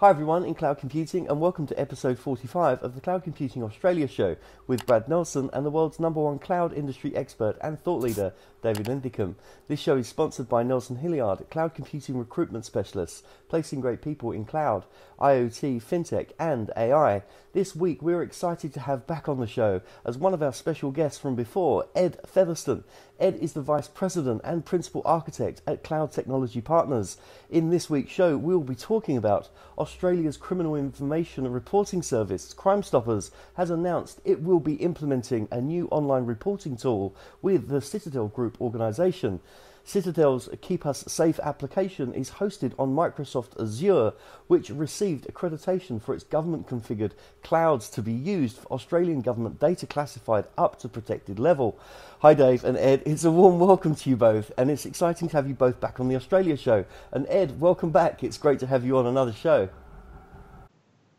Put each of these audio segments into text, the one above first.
Hi everyone in cloud computing and welcome to episode 45 of the Cloud Computing Australia show with Brad Nelson and the world's number one cloud industry expert and thought leader, David Linthicum. This show is sponsored by Nelson Hilliard, cloud computing recruitment specialists, placing great people in cloud, IoT, fintech and AI. This week we're excited to have back on the show as one of our special guests from before, Ed Featherston. Ed is the Vice President and Principal Architect at Cloud Technology Partners. In this week's show, we'll be talking about Australia's Criminal Information Reporting Service, Crime Stoppers, has announced it will be implementing a new online reporting tool with the Citadel Group organisation. Citadel's Keep Us Safe application is hosted on Microsoft Azure, which received accreditation for its government configured clouds to be used for Australian government data classified up to protected level. Hi, Dave and Ed. It's a warm welcome to you both, and it's exciting to have you both back on the Australia show. And Ed, welcome back. It's great to have you on another show.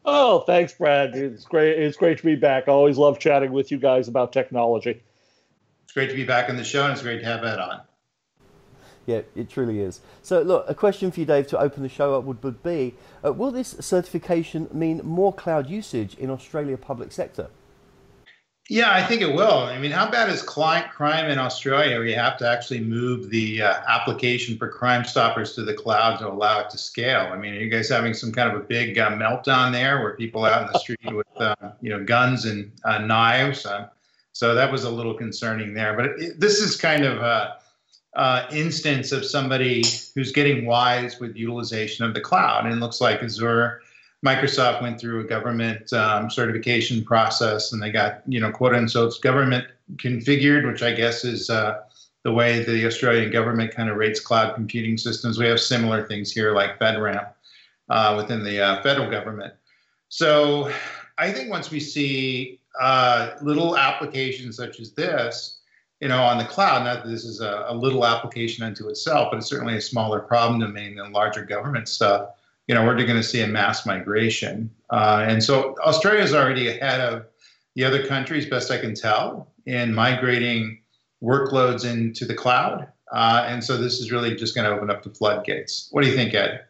Oh, thanks, Brad. It's great. It's great to be back. I always love chatting with you guys about technology. It's great to be back on the show, and it's great to have Ed on. Yeah, it truly is. So, look, a question for you, Dave, to open the show up would, would be uh, Will this certification mean more cloud usage in Australia public sector? Yeah, I think it will. I mean, how bad is client crime in Australia where you have to actually move the uh, application for Crime Stoppers to the cloud to allow it to scale? I mean, are you guys having some kind of a big uh, meltdown there where people out in the street with, uh, you know, guns and uh, knives? Um, so that was a little concerning there. But it, this is kind of a uh, instance of somebody who's getting wise with utilization of the cloud. And it looks like Azure, Microsoft went through a government um, certification process and they got, you know, quote unquote, government configured, which I guess is uh, the way the Australian government kind of rates cloud computing systems. We have similar things here like FedRAMP uh, within the uh, federal government. So I think once we see uh, little applications such as this, you know, on the cloud, not that this is a, a, little application unto itself, but it's certainly a smaller problem domain than larger government stuff. You know, we're going to see a mass migration. Uh, and so Australia is already ahead of the other countries, best I can tell, in migrating workloads into the cloud. Uh, and so this is really just going to open up the floodgates. What do you think, Ed?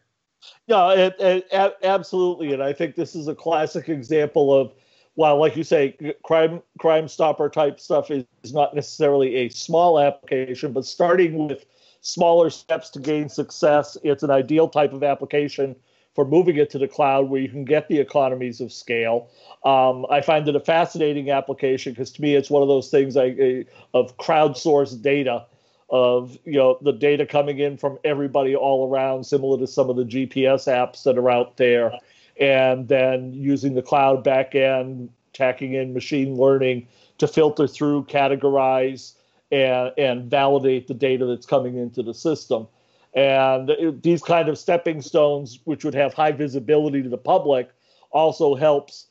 Yeah, it, it, absolutely. And I think this is a classic example of while like you say crime crime stopper type stuff is, is not necessarily a small application but starting with smaller steps to gain success it's an ideal type of application for moving it to the cloud where you can get the economies of scale um, i find it a fascinating application because to me it's one of those things I, of crowdsourced data of you know the data coming in from everybody all around similar to some of the gps apps that are out there and then using the cloud backend, tacking in machine learning to filter through, categorize, and, and validate the data that's coming into the system. And these kind of stepping stones, which would have high visibility to the public, also helps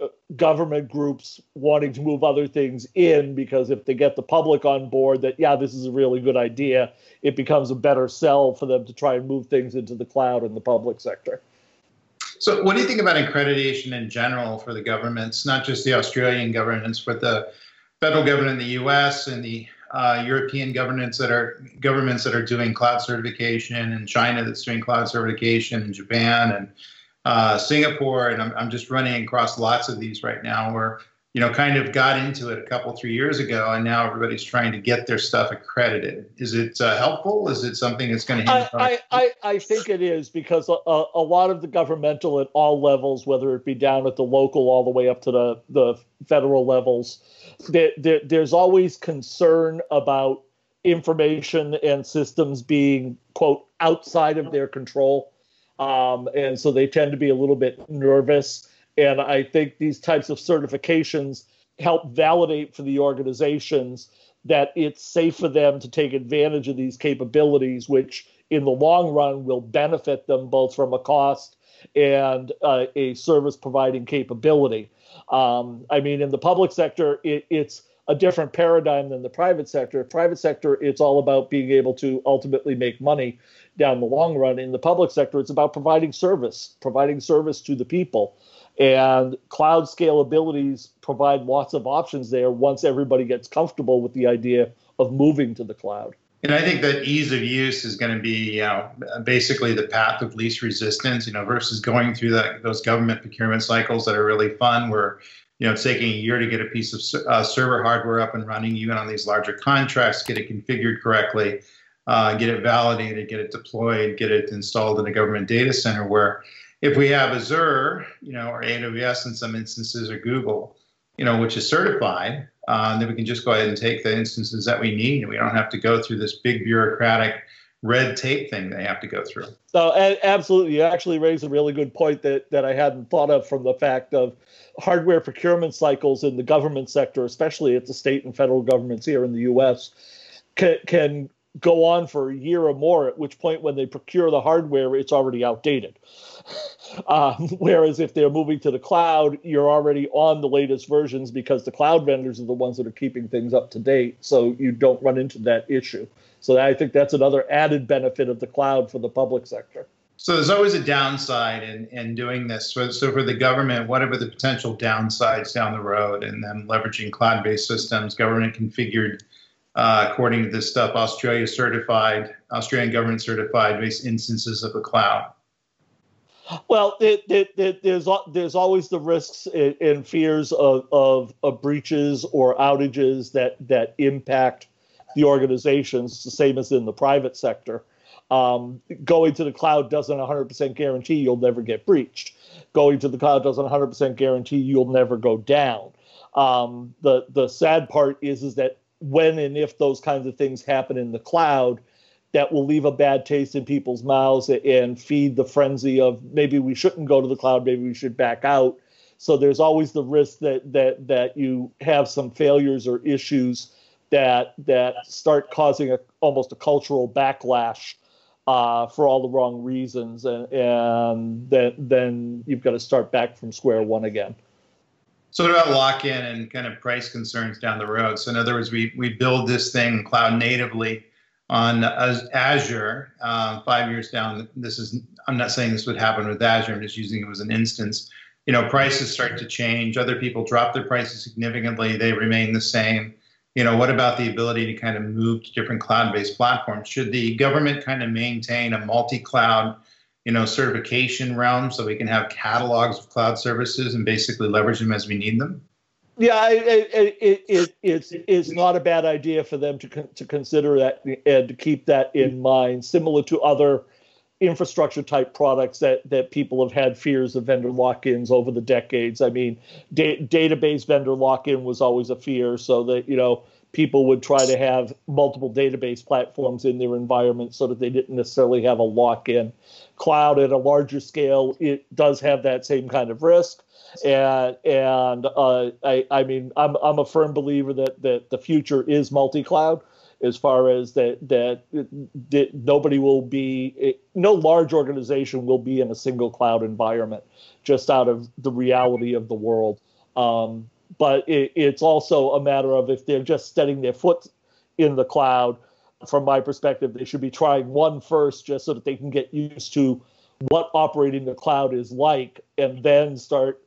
uh, government groups wanting to move other things in because if they get the public on board that yeah this is a really good idea it becomes a better sell for them to try and move things into the cloud in the public sector so, what do you think about accreditation in general for the governments, not just the Australian governments, but the federal government in the U.S. and the uh, European governments that are governments that are doing cloud certification, and China that's doing cloud certification, and Japan and uh, Singapore, and I'm, I'm just running across lots of these right now where you know, kind of got into it a couple, three years ago, and now everybody's trying to get their stuff accredited. Is it uh, helpful? Is it something that's going to? I, I, I, I think it is because a, a lot of the governmental at all levels, whether it be down at the local all the way up to the the federal levels, there, there, there's always concern about information and systems being quote outside of their control, um, and so they tend to be a little bit nervous and I think these types of certifications help validate for the organizations that it's safe for them to take advantage of these capabilities, which in the long run will benefit them both from a cost and uh, a service providing capability. Um, I mean, in the public sector, it, it's a different paradigm than the private sector. Private sector, it's all about being able to ultimately make money down the long run. In the public sector, it's about providing service, providing service to the people. And cloud scalabilities provide lots of options there once everybody gets comfortable with the idea of moving to the cloud. And I think that ease of use is going to be, you know, basically the path of least resistance, you know, versus going through that, those government procurement cycles that are really fun, where, you know, it's taking a year to get a piece of uh, server hardware up and running, even on these larger contracts, get it configured correctly, uh, get it validated, get it deployed, get it installed in a government data center. Where if we have Azure, you know, or AWS in some instances, or Google, you know, which is certified, uh, then we can just go ahead and take the instances that we need, and we don't have to go through this big bureaucratic red tape thing they have to go through. So, absolutely, you actually raised a really good point that that I hadn't thought of from the fact of hardware procurement cycles in the government sector, especially at the state and federal governments here in the U.S., can, can go on for a year or more. At which point, when they procure the hardware, it's already outdated. Um, whereas if they're moving to the cloud, you're already on the latest versions because the cloud vendors are the ones that are keeping things up to date, so you don't run into that issue. So I think that's another added benefit of the cloud for the public sector. So there's always a downside in, in doing this. So, so for the government, what are the potential downsides down the road? And then leveraging cloud-based systems, government configured uh, according to this stuff, Australia certified, Australian government certified instances of the cloud. Well, it, it, it, there's there's always the risks and fears of, of, of, breaches or outages that that impact the organizations, the same as in the private sector. Um, going to the cloud doesn't 100% guarantee you'll never get breached. Going to the cloud doesn't 100% guarantee you'll never go down. Um, the the sad part is is that when and if those kinds of things happen in the cloud, that will leave a bad taste in people's mouths and feed the frenzy of maybe we shouldn't go to the cloud, maybe we should back out. So there's always the risk that that that you have some failures or issues that that start causing a almost a cultural backlash uh, for all the wrong reasons, and and then then you've got to start back from square one again. So what about lock-in and kind of price concerns down the road? So in other words, we we build this thing cloud natively on Azure uh, five years down. This is I'm not saying this would happen with Azure. I'm just using it as an instance. You know, prices start to change. Other people drop their prices significantly. They remain the same. You know, what about the ability to kind of move to different cloud-based platforms? Should the government kind of maintain a multi-cloud, you know, certification realm so we can have catalogs of cloud services and basically leverage them as we need them? yeah, it, it, it, it's it's not a bad idea for them to to consider that and to keep that in mind. Similar to other infrastructure type products that that people have had fears of vendor lock-ins over the decades. I mean, da- database vendor lock-in was always a fear, so that you know people would try to have multiple database platforms in their environment so that they didn't necessarily have a lock-in. Cloud at a larger scale, it does have that same kind of risk. And and uh, I I mean I'm I'm a firm believer that that the future is multi-cloud as far as that that, that nobody will be no large organization will be in a single cloud environment just out of the reality of the world. Um, but it, it's also a matter of if they're just setting their foot in the cloud from my perspective they should be trying one first just so that they can get used to what operating the cloud is like and then start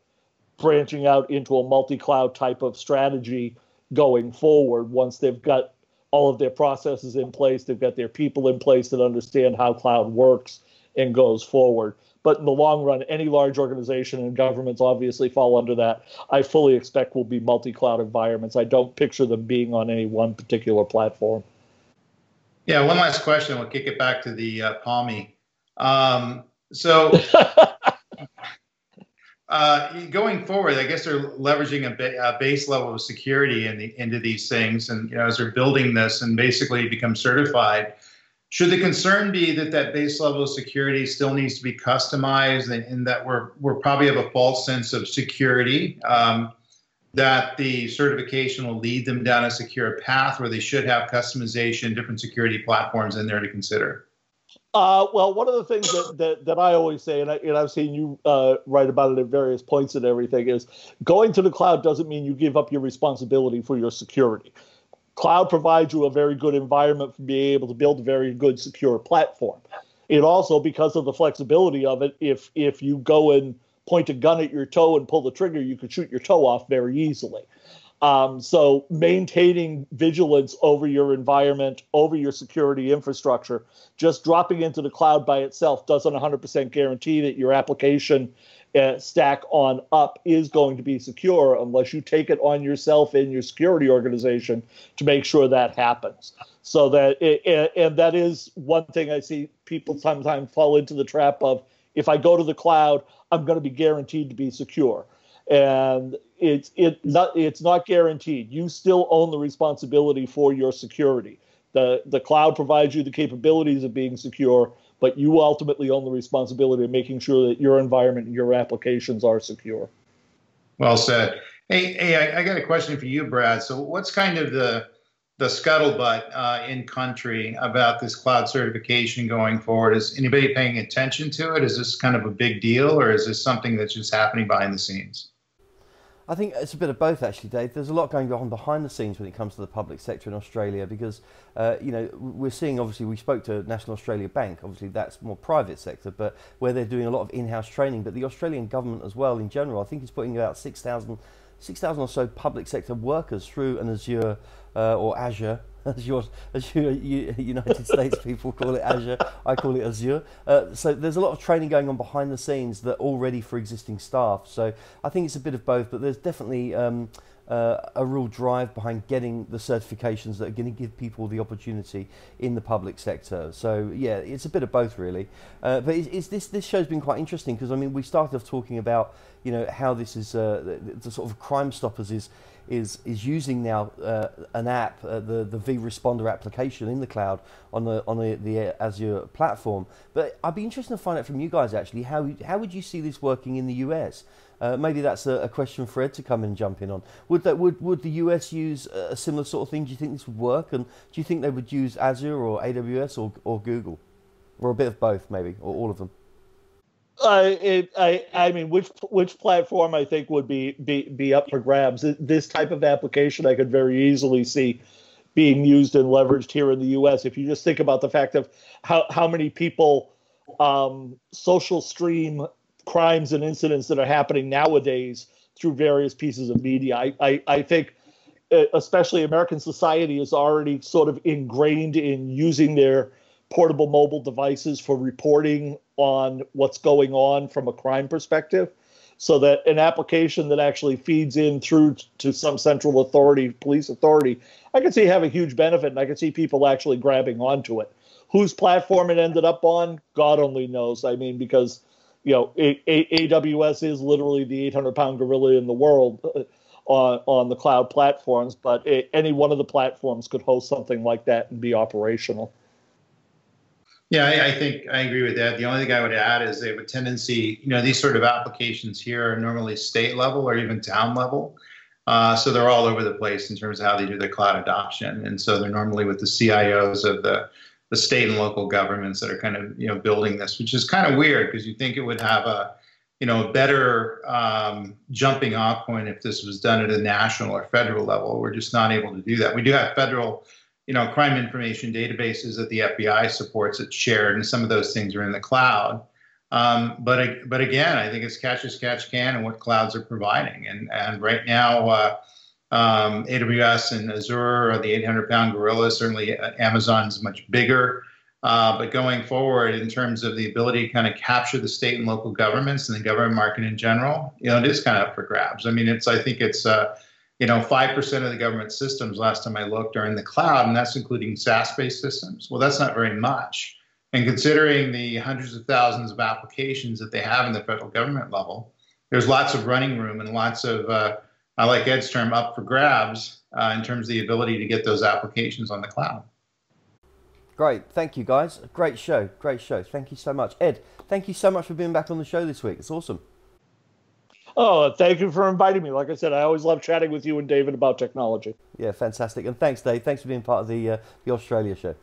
branching out into a multi-cloud type of strategy going forward. Once they've got all of their processes in place they've got their people in place that understand how cloud works and goes forward. But in the long run any large organization and governments obviously fall under that. I fully expect will be multi-cloud environments. I don't picture them being on any one particular platform yeah one last question we'll kick it back to the uh, palmy um, so Uh, going forward, I guess they're leveraging a, ba- a, base level of security in the, into these things, and you know, as they're building this and basically become certified, should the concern be that that base level of security still needs to be customized, and, and that we're we're probably have a false sense of security? Um, that the certification will lead them down a secure path where they should have customization, different security platforms in there to consider. Uh, well, one of the things that, that, that I always say, and, I, and I've seen you uh, write about it at various points and everything, is going to the cloud doesn't mean you give up your responsibility for your security. Cloud provides you a very good environment for being able to build a very good secure platform. It also, because of the flexibility of it, if if you go and point a gun at your toe and pull the trigger, you could shoot your toe off very easily. Um, so maintaining vigilance over your environment, over your security infrastructure, just dropping into the cloud by itself doesn't 100% guarantee that your application uh, stack on up is going to be secure unless you take it on yourself in your security organization to make sure that happens. So that it, and that is one thing I see people sometimes fall into the trap of if I go to the cloud, I'm going to be guaranteed to be secure and it's it not it's not guaranteed. You still own the responsibility for your security. the The cloud provides you the capabilities of being secure, but you ultimately own the responsibility of making sure that your environment and your applications are secure. Well said. Hey, hey, I, I got a question for you, Brad. So, what's kind of the the scuttlebutt uh, in country about this cloud certification going forward? Is anybody paying attention to it? Is this kind of a big deal, or is this something that's just happening behind the scenes? I think it's a bit of both, actually, Dave. There's a lot going on behind the scenes when it comes to the public sector in Australia because, uh, you know, we're seeing obviously we spoke to National Australia Bank. Obviously, that's more private sector, but where they're doing a lot of in-house training. But the Australian government as well, in general, I think is putting about 6,000 6,000 or so public sector workers through an Azure uh, or Azure as your as your United States people call it Azure, I call it Azure. Uh, so there's a lot of training going on behind the scenes that already for existing staff. So I think it's a bit of both, but there's definitely um, uh, a real drive behind getting the certifications that are going to give people the opportunity in the public sector. So yeah, it's a bit of both really. Uh, but it's, it's, this this show's been quite interesting because I mean we started off talking about you know how this is uh, the, the, sort of Crime Stoppers is is is using now uh, an app, uh, the the vResponder application in the cloud on the on the, the Azure platform. But I'd be interested to find out from you guys actually how how would you see this working in the US? Uh, maybe that's a, a, question for Ed to come and jump in on. Would that would would the US use a similar sort of thing? Do you think this would work? And do you think they would use Azure or AWS or or Google, or a bit of both, maybe, or all of them? Uh, it, I, I mean, which which platform I think would be, be be up for grabs? This type of application I could very easily see being used and leveraged here in the U.S. If you just think about the fact of how how many people um, social stream crimes and incidents that are happening nowadays through various pieces of media, I I, I think uh, especially American society is already sort of ingrained in using their portable mobile devices for reporting on what's going on from a crime perspective so that an application that actually feeds in through to some central authority police authority i can see have a huge benefit and i can see people actually grabbing onto it. Whose platform it ended up on god only knows. I mean because you know a- a- aws is literally the 800 pound gorilla in the world uh, on, on the cloud platforms but a- any one of the platforms could host something like that and be operational yeah, I, I, think I agree with that. The only thing I would add is they have a tendency, you know, these sort of applications here are normally state level or even town level. Uh, so they're all over the place in terms of how they do their cloud adoption. And so they're normally with the CIOs of the, the state and local governments that are kind of, you know, building this, which is kind of weird because you think it would have a, you know, a better um, jumping off point if this was done at a national or federal level. We're just not able to do that. We do have federal you know, crime information databases that the FBI supports that's shared, and some of those things are in the cloud. Um, but but again, I think it's catch as catch can and what clouds are providing. And and right now, uh, um, AWS and Azure are the 800 pound gorilla. Certainly, uh, Amazon's much bigger. Uh, but going forward, in terms of the ability to kind of capture the state and local governments and the government market in general, you know, it is kind of up for grabs. I mean, it's I think it's uh, you know, 5% of the government systems last time I looked are in the cloud, and that's including SaaS based systems. Well, that's not very much. And considering the hundreds of thousands of applications that they have in the federal government level, there's lots of running room and lots of, uh, I like Ed's term, up for grabs uh, in terms of the ability to get those applications on the cloud. Great. Thank you, guys. Great show. Great show. Thank you so much. Ed, thank you so much for being back on the show this week. It's awesome. Oh, thank you for inviting me. Like I said, I always love chatting with you and David about technology. Yeah, fantastic. And thanks, Dave. Thanks for being part of the uh, the Australia show.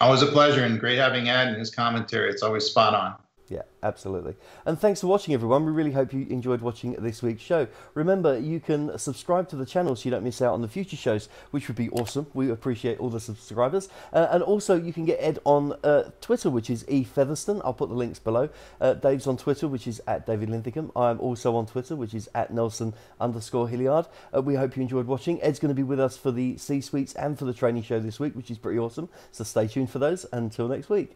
Always a pleasure and great having Ed and his commentary. It's always spot on. Yeah, absolutely. And thanks for watching, everyone. We really hope you enjoyed watching this week's show. Remember, you can subscribe to the channel so you don't miss out on the future shows, which would be awesome. We appreciate all the subscribers. Uh, and also, you can get Ed on uh, Twitter, which is E Featherston. I'll put the links below. Uh, Dave's on Twitter, which is at David Linthicum. I'm also on Twitter, which is at Nelson underscore Hilliard. Uh, we hope you enjoyed watching. Ed's going to be with us for the C suites and for the training show this week, which is pretty awesome. So stay tuned for those. Until next week.